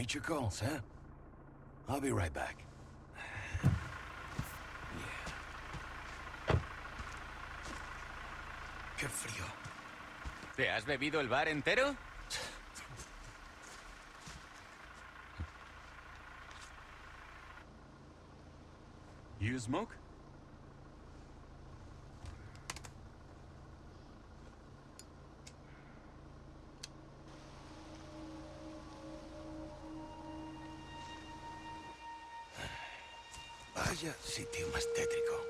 Nature calls, huh? I'll be right back. Qué frío. ¿Te has bebido el bar entero? You smoke? Vaya sitio más tétrico.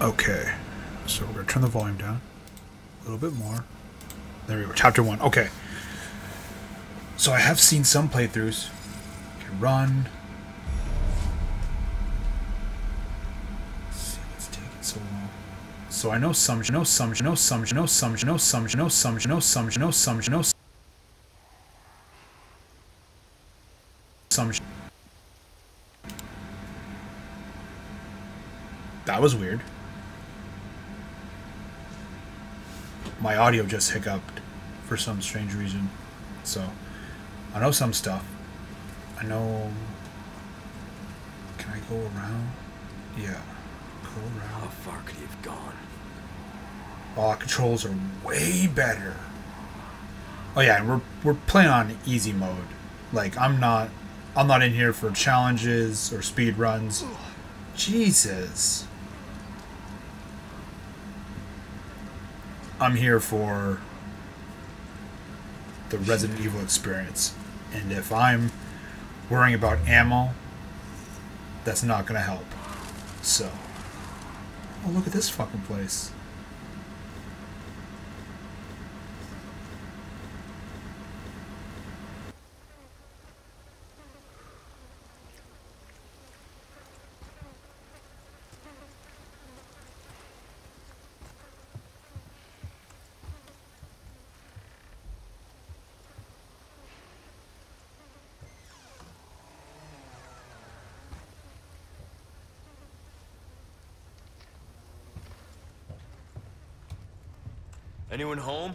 Okay, so we're gonna turn the volume down a little bit more. There we go. Chapter one. Okay. So I have seen some playthroughs. Okay, run. So long. So I know some, know some, know some, know some, know some, know some, know some, know some, know some. That was weird. My audio just hiccuped for some strange reason. So I know some stuff. I know. Can I go around? Yeah. Go around. How far could he have gone? Oh, controls are way better. Oh yeah, and we're we're playing on easy mode. Like I'm not I'm not in here for challenges or speed runs. Jesus. I'm here for the Resident Evil experience. And if I'm worrying about ammo, that's not gonna help. So Oh look at this fucking place. Anyone home?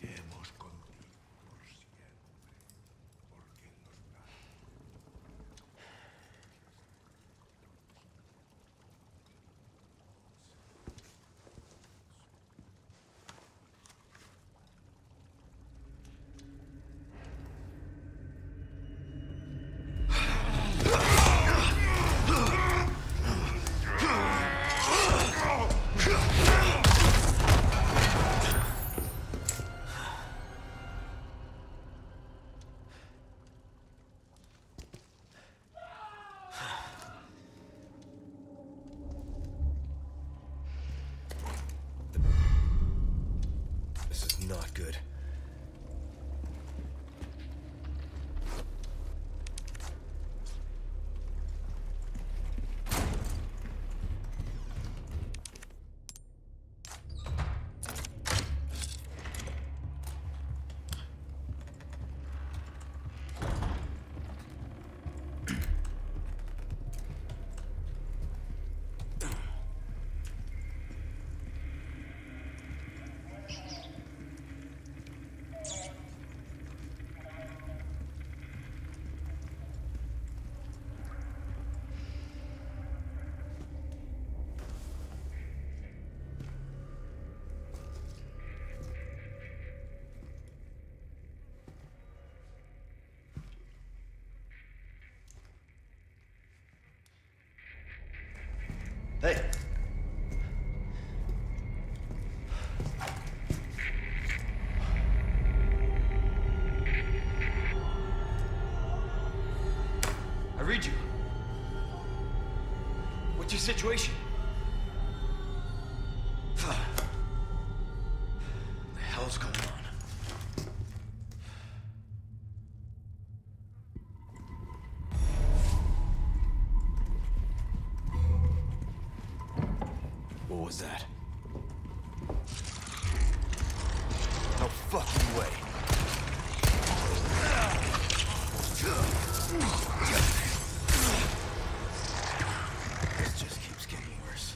Situation? What the hell's going on? What was that? Oh, fucking way. This just keeps getting worse.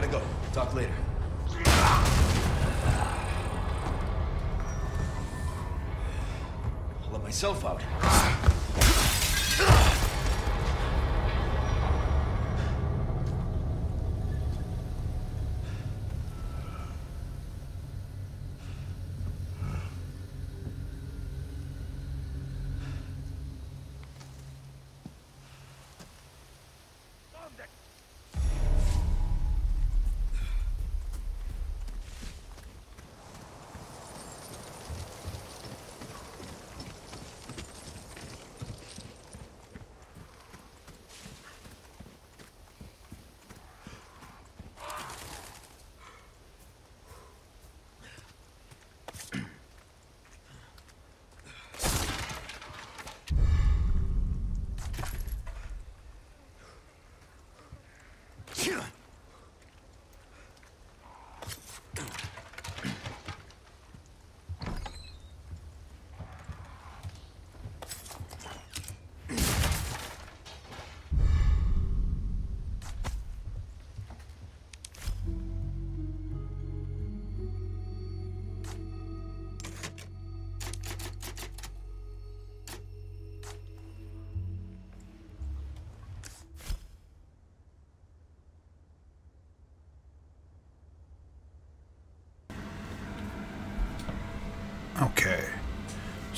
Gotta go. Talk later. I'll let myself out.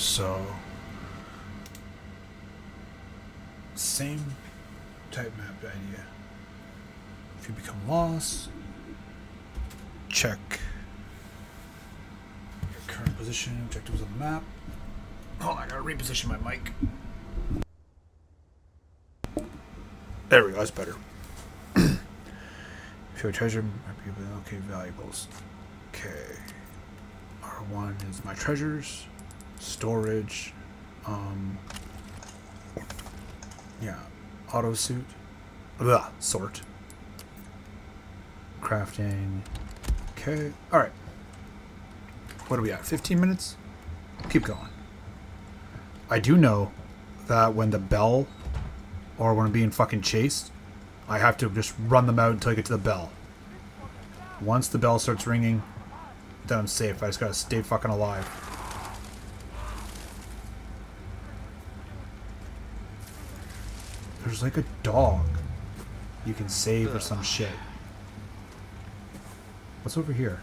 So same type map idea. If you become lost, check your current position, objectives on the map. Hold on, I gotta reposition my mic. There we go, that's better. if you have treasure, locate valuables. Okay. R1 is my treasures, storage, um, yeah, auto suit, Blah, sort, crafting. Okay, all right. What are we at? 15 minutes? Keep going. I do know that when the bell, or when I'm being fucking chased, I have to just run them out until I get to the bell. Once the bell starts ringing, then I'm safe. I just gotta stay fucking alive. There's like a dog you can save or some shit. What's over here?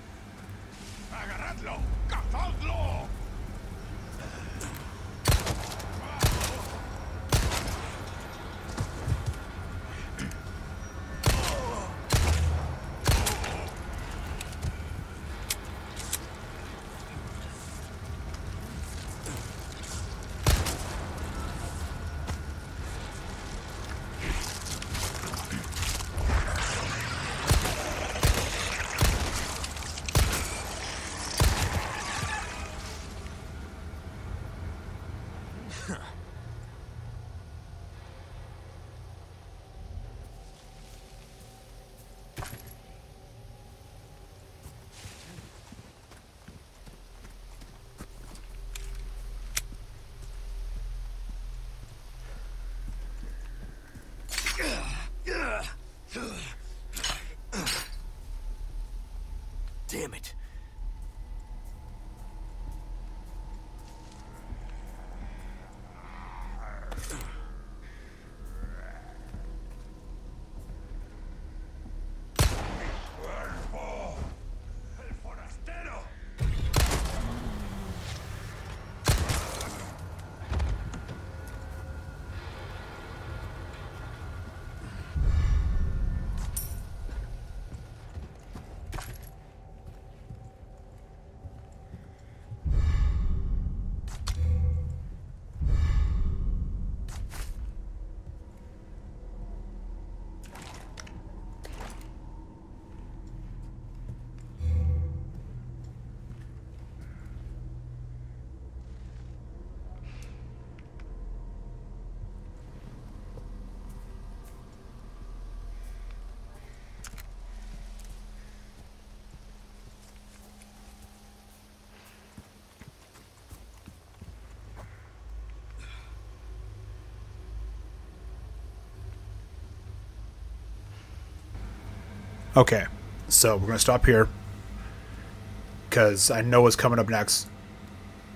Okay, so we're gonna stop here because I know what's coming up next,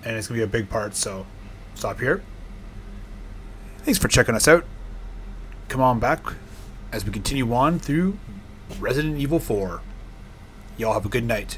and it's gonna be a big part. So, stop here. Thanks for checking us out. Come on back as we continue on through Resident Evil 4. Y'all have a good night.